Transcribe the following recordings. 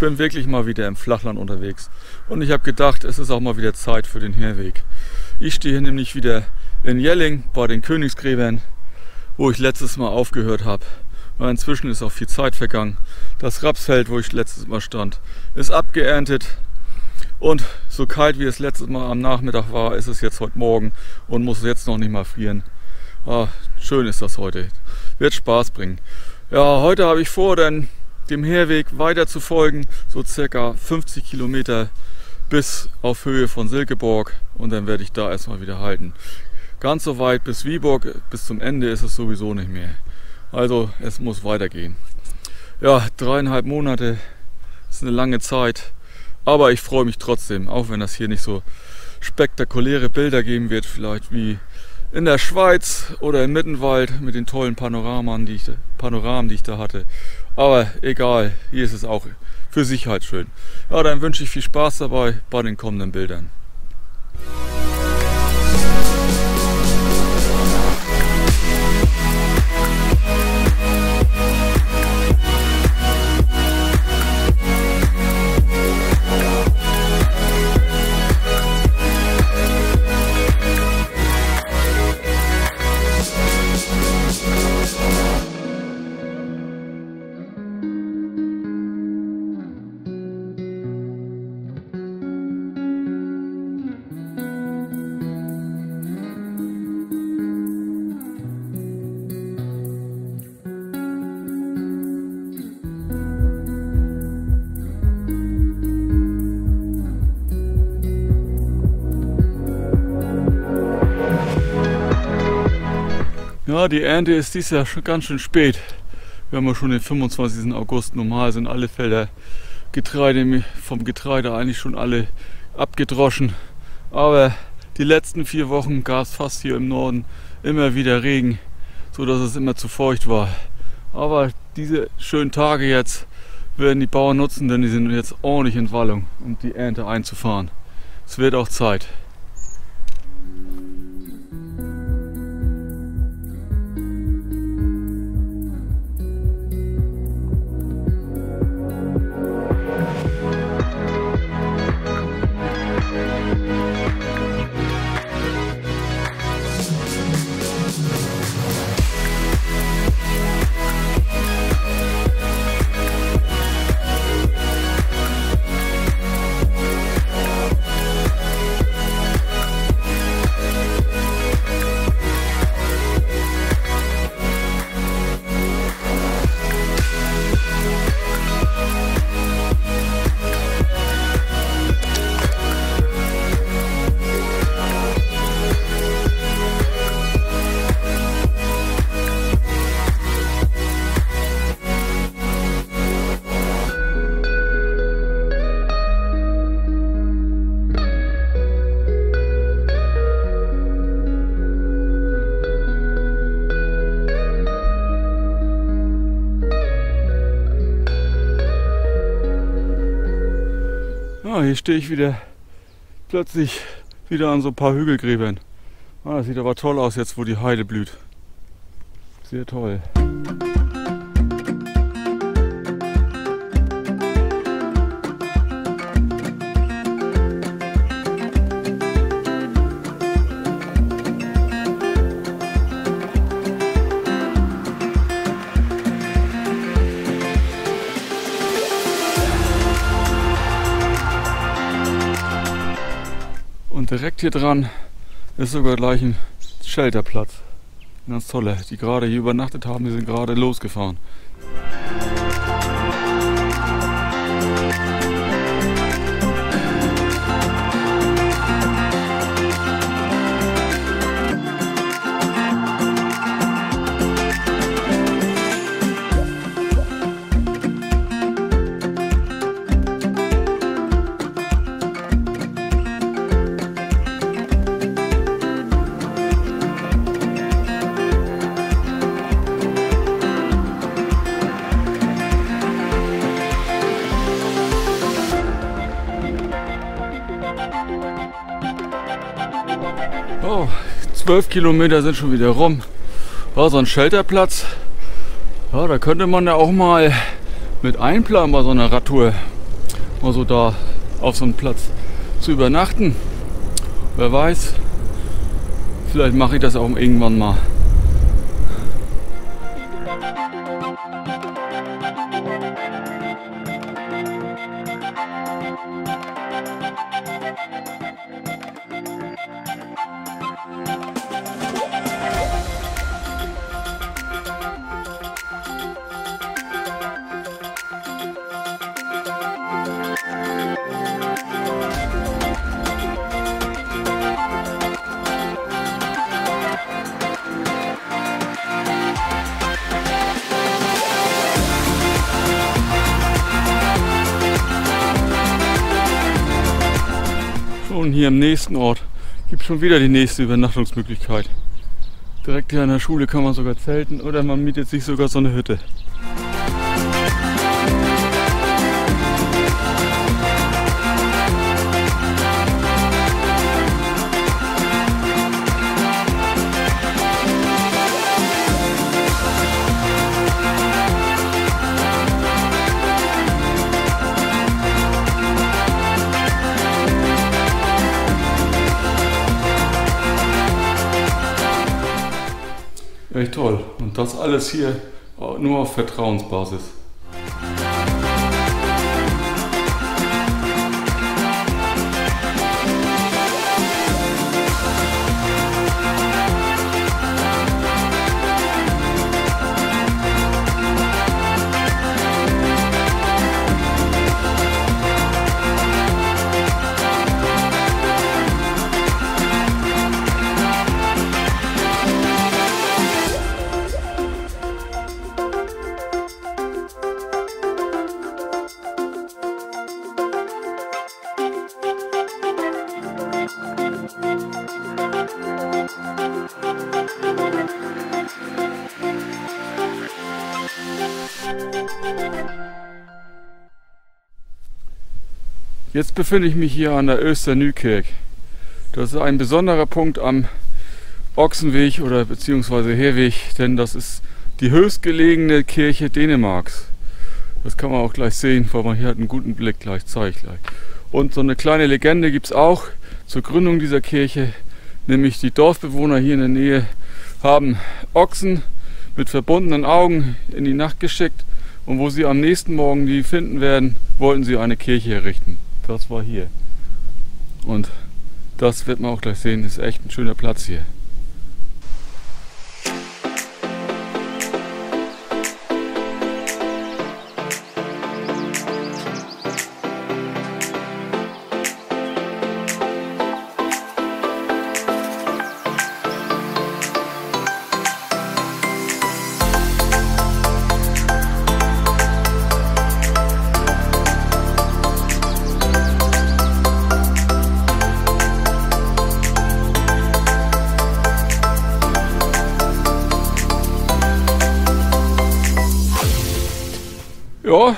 Bin wirklich mal wieder im Flachland unterwegs und ich habe gedacht, es ist auch mal wieder Zeit für den Herweg. Ich stehe hier nämlich wieder in Jelling bei den Königsgräbern, wo ich letztes Mal aufgehört habe. Inzwischen ist auch viel Zeit vergangen. Das Rapsfeld, wo ich letztes Mal stand, ist abgeerntet. Und so kalt wie es letztes Mal am Nachmittag war, ist es jetzt heute Morgen und muss jetzt noch nicht mal frieren. Ah, schön ist das heute. Wird Spaß bringen. Ja, heute habe ich vor, dann dem Herweg weiter zu folgen, so circa 50 Kilometer bis auf Höhe von Silkeborg und dann werde ich da erstmal wieder halten. Ganz so weit bis Viborg, bis zum Ende ist es sowieso nicht mehr. Also es muss weitergehen. Ja, dreieinhalb Monate ist eine lange Zeit, aber ich freue mich trotzdem, auch wenn das hier nicht so spektakuläre Bilder geben wird, vielleicht wie in der Schweiz oder im Mittenwald mit den tollen Panoramen, die ich, Panoramen, die ich da hatte. Aber egal, hier ist es auch für Sicherheit schön. Ja, dann wünsche ich viel Spaß dabei bei den kommenden Bildern. Ja, die Ernte ist dieses Jahr schon ganz schön spät. Wir haben ja schon den 25. August. Normal sind alle Felder Getreide vom Getreide eigentlich schon alle abgedroschen. Aber die letzten vier Wochen gab es fast hier im Norden immer wieder Regen, so dass es immer zu feucht war. Aber diese schönen Tage jetzt werden die Bauern nutzen, denn die sind jetzt ordentlich in Wallung, um die Ernte einzufahren. Es wird auch Zeit. Hier stehe ich wieder plötzlich wieder an so ein paar Hügelgräbern. Ah, das sieht aber toll aus jetzt, wo die Heide blüht. Sehr toll. Direkt hier dran ist sogar gleich ein Shelterplatz. Ganz tolle, die gerade hier übernachtet haben, die sind gerade losgefahren. 12 Kilometer sind schon wieder rum. War so ein Shelterplatz. Ja, da könnte man ja auch mal mit einplanen bei so einer Radtour. Mal so da auf so einem Platz zu übernachten. Wer weiß, vielleicht mache ich das auch irgendwann mal. Hier im nächsten Ort gibt schon wieder die nächste Übernachtungsmöglichkeit. Direkt hier an der Schule kann man sogar zelten oder man mietet sich sogar so eine Hütte. Toll. Und das alles hier nur auf Vertrauensbasis. Jetzt befinde ich mich hier an der Östernykirk. Das ist ein besonderer Punkt am Ochsenweg oder beziehungsweise Herweg, denn das ist die höchstgelegene Kirche Dänemarks. Das kann man auch gleich sehen, weil man hier hat einen guten Blick gleich. Gleich. Und so eine kleine Legende gibt es auch zur Gründung dieser Kirche, nämlich die Dorfbewohner hier in der Nähe haben Ochsen mit verbundenen Augen in die Nacht geschickt und wo sie am nächsten Morgen die finden werden, wollten sie eine Kirche errichten das war hier. Und das wird man auch gleich sehen, ist echt ein schöner Platz hier.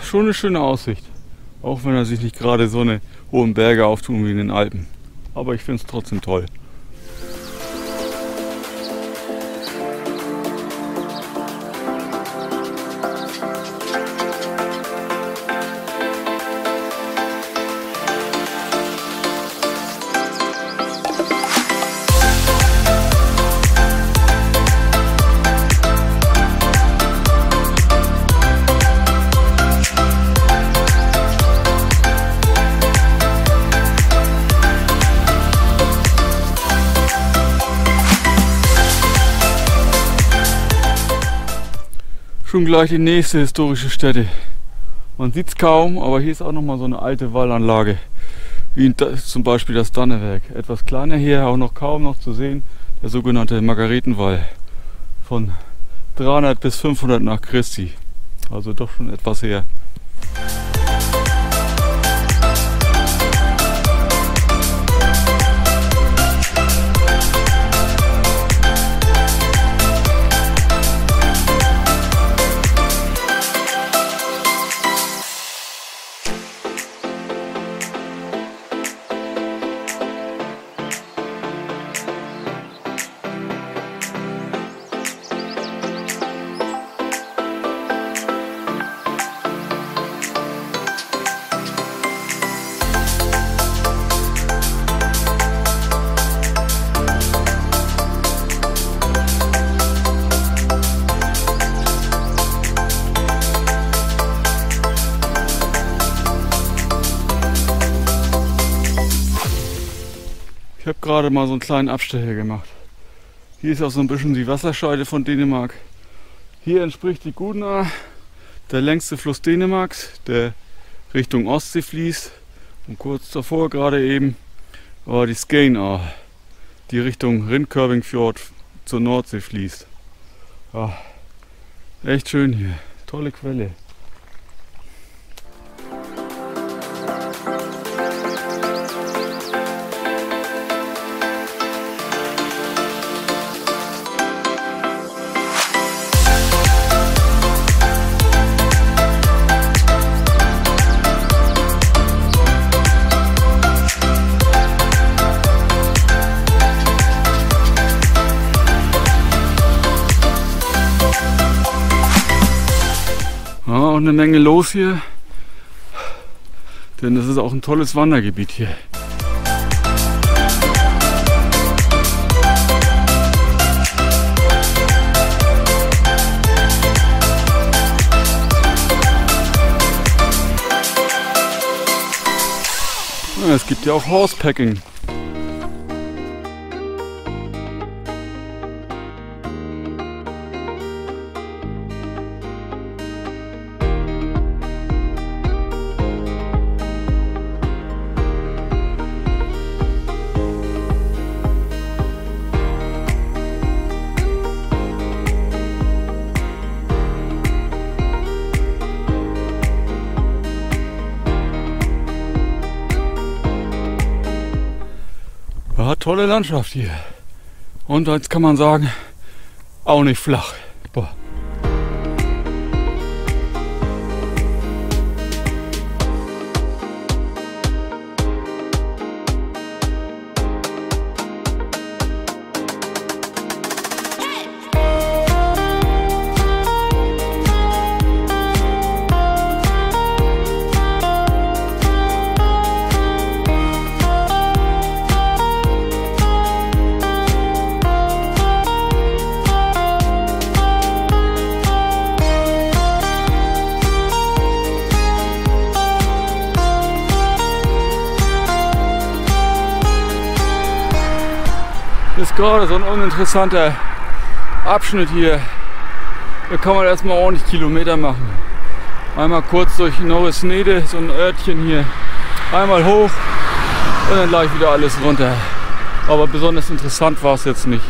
Schon eine schöne Aussicht. Auch wenn er sich nicht gerade so eine hohen Berge auftun wie in den Alpen. Aber ich finde es trotzdem toll. Schon gleich die nächste historische Stätte. Man sieht es kaum, aber hier ist auch noch mal so eine alte Wallanlage, wie zum Beispiel das Dannewerk. Etwas kleiner hier, auch noch kaum noch zu sehen, der sogenannte Margaretenwall von 300 bis 500 nach Christi. Also doch schon etwas her. Ich habe gerade mal so einen kleinen Abstecher gemacht. Hier ist auch so ein bisschen die Wasserscheide von Dänemark. Hier entspricht die Gudna, der längste Fluss Dänemarks, der Richtung Ostsee fließt. Und kurz davor gerade eben war die Skane, die Richtung Rindkörbingfjord zur Nordsee fließt. Ja, echt schön hier, tolle Quelle. Eine Menge los hier. Denn das ist auch ein tolles Wandergebiet hier. Es gibt ja auch Horsepacking. Tolle Landschaft hier. Und jetzt kann man sagen, auch nicht flach. Gerade so ein uninteressanter Abschnitt hier. Da kann man erstmal ordentlich Kilometer machen. Einmal kurz durch Norrisnede, so ein Örtchen hier. Einmal hoch und dann gleich wieder alles runter. Aber besonders interessant war es jetzt nicht.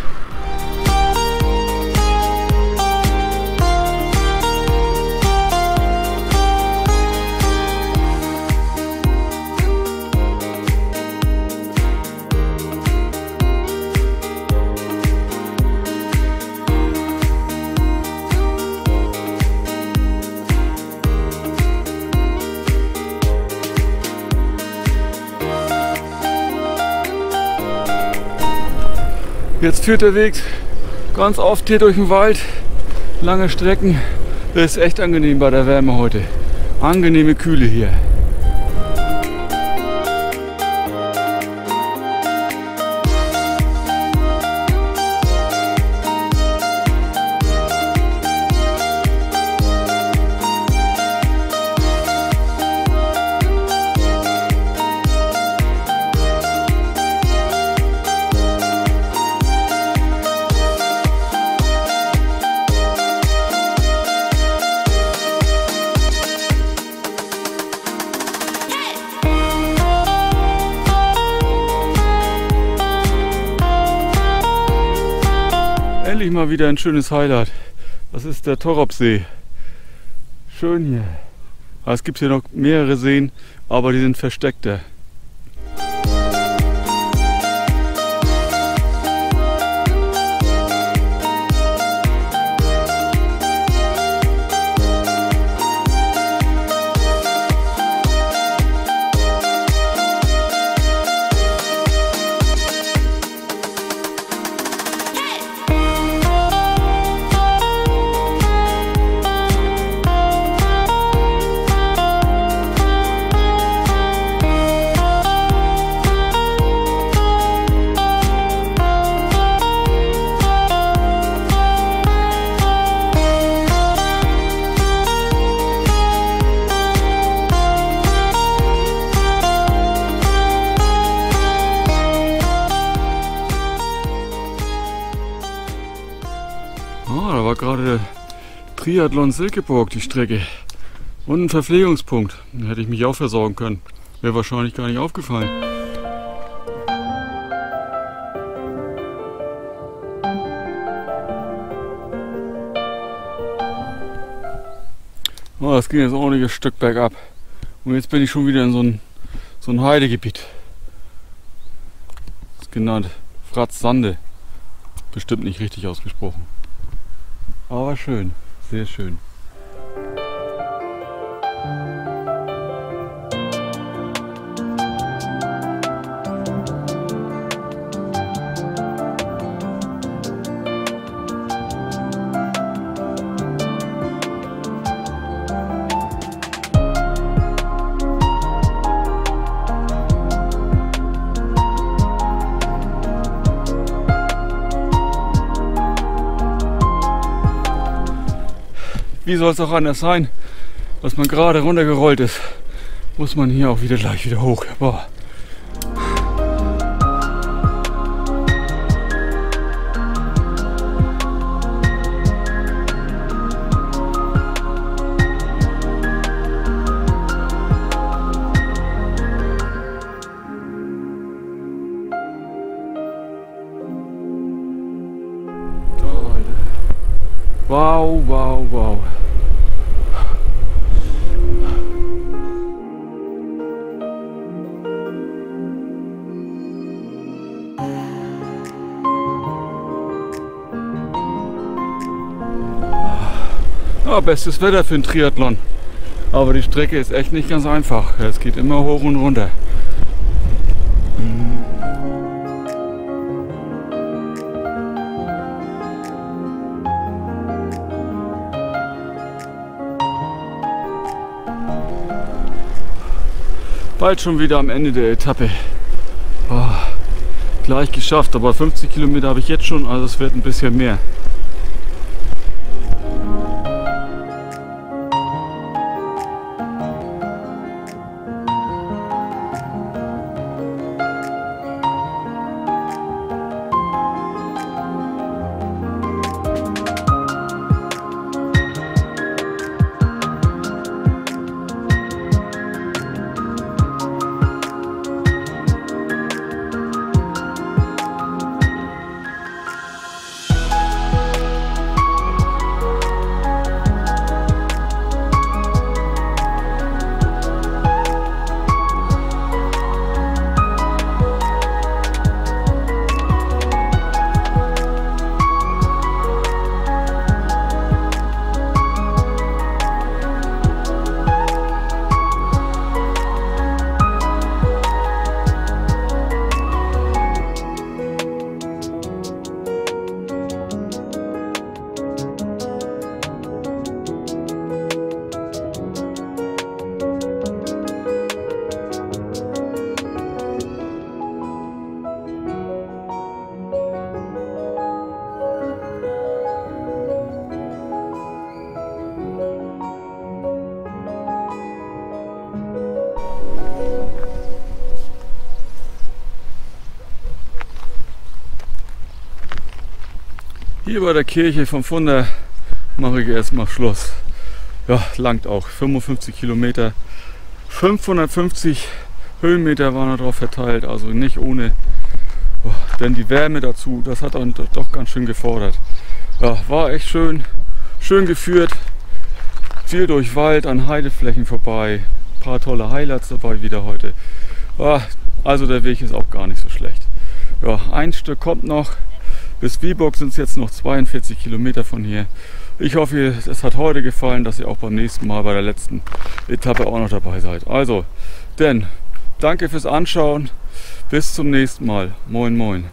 Führt der Weg ganz oft hier durch den Wald, lange Strecken. Das ist echt angenehm bei der Wärme heute. Angenehme Kühle hier. Endlich mal wieder ein schönes Highlight. Das ist der Toropsee. Schön hier. Es gibt hier noch mehrere Seen, aber die sind versteckter. Triathlon Silkeborg, die Strecke. Und ein Verpflegungspunkt. Da hätte ich mich auch versorgen können. Wäre wahrscheinlich gar nicht aufgefallen. Oh, das ging jetzt ein Stück bergab. Und jetzt bin ich schon wieder in so ein, so ein Heidegebiet. Das ist genannt Fratz Sande. Bestimmt nicht richtig ausgesprochen. Aber schön, sehr schön. Wie soll es auch anders sein, dass man gerade runtergerollt ist, muss man hier auch wieder gleich wieder hoch. Boah. Wow, wow, wow. Ja, bestes Wetter für einen Triathlon. Aber die Strecke ist echt nicht ganz einfach. Es geht immer hoch und runter. Bald schon wieder am Ende der Etappe. Oh, gleich geschafft, aber 50 Kilometer habe ich jetzt schon, also es wird ein bisschen mehr. Hier bei der Kirche vom Funder mache ich erstmal Schluss. Ja, langt auch. 55 Kilometer. 550 Höhenmeter waren darauf verteilt, also nicht ohne. Oh, denn die Wärme dazu, das hat dann doch ganz schön gefordert. Ja, war echt schön, schön geführt. Viel durch Wald, an Heideflächen vorbei. Ein paar tolle Highlights dabei wieder heute. Ja, also der Weg ist auch gar nicht so schlecht. Ja, ein Stück kommt noch. Bis Viborg sind es jetzt noch 42 Kilometer von hier. Ich hoffe, es hat heute gefallen, dass ihr auch beim nächsten Mal bei der letzten Etappe auch noch dabei seid. Also, denn danke fürs Anschauen. Bis zum nächsten Mal. Moin, moin.